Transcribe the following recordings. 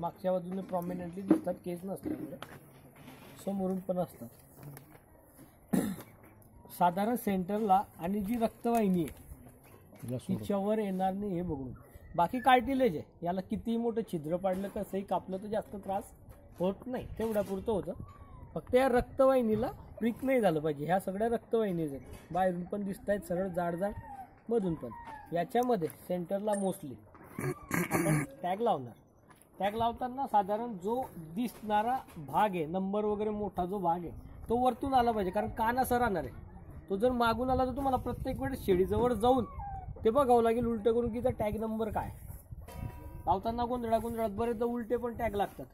मागच्या बाजूने प्रॉमिनंटली दिसतात केस नसल्यामुळे समोरून पण असतात. साधारण सेंटरला आणि जी रक्तवाहिनी आहे तिच्यावर येणार नाही हे बघून. बाकी कार्टिलेज आहे. याला कितीही मोठं छिद्र पाडलं कसंही कापलं तर जास्त त्रास होत नाही. तेवढ्या पुरतं होतं. फक्त या रक्तवाहिनीला प्रिक नाही झालं पाहिजे. ह्या सगळ्या रक्तवाहिनीज आहेत. बाहेरून पण दिसत आहेत सरळ जाड जाड मधून पण. याच्यामध्ये सेंटरला मोस्टली आपण टॅग लावणार. टॅग लावताना साधारण जो दिसणारा भाग आहे नंबर वगैरे मोठा जो भाग आहे तो वरतून आला पाहिजे. कारण कान असं राहणार आहे. तो जर मागून आला तर तुम्हाला प्रत्येक वेळेस शेडीजवळ जाऊन ते बघावं लागेल उलटं करून की टॅग नंबर काय लावताना गोंधळा गोंधळात बरेचदा उलटे पण टॅग लागतात.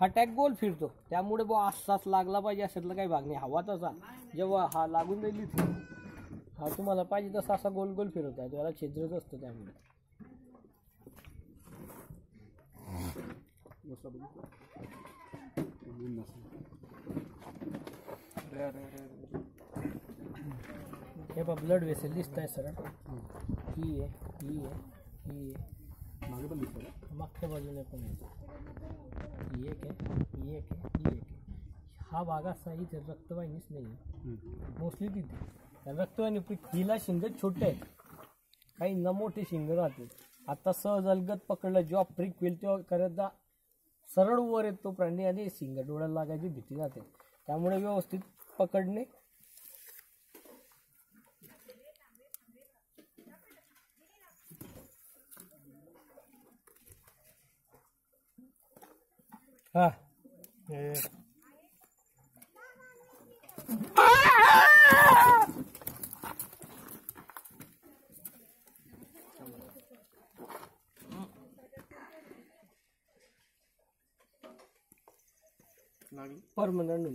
हा टॅग गोल फिरतो. त्यामुळे बुवा असाच लागला पाहिजे अशातला काही भाग नाही. हवा तसा. जेव्हा हा लागून जाईल हा तुम्हाला पाहिजे तसा असा गोल गोल फिरवता आहे त्याला छिद्रच असतं त्यामुळे. हे बघ ब्लड वेसेल दिसत आहे सर ही आहे ही आहे ही आहे. मागे पण दिसतं मागच्या बाजूने पण आहे. ही एक आहे ही एक आहे ही एक हा भाग असा इथे रक्तवाहिनीच नाही मोस्टली तिथे. रक्त आणि हिला शिंग छोटे आहेत. काही न मोठे शिंग राहते. आता सहज अलगत पकडलं जेव्हा प्रिक होईल तेव्हा करता सरळ वर येतो प्राणी आणि शिंग डोळ्याला लागायची भीती जाते त्यामुळे व्यवस्थित पकडणे. हा लागली परमनंट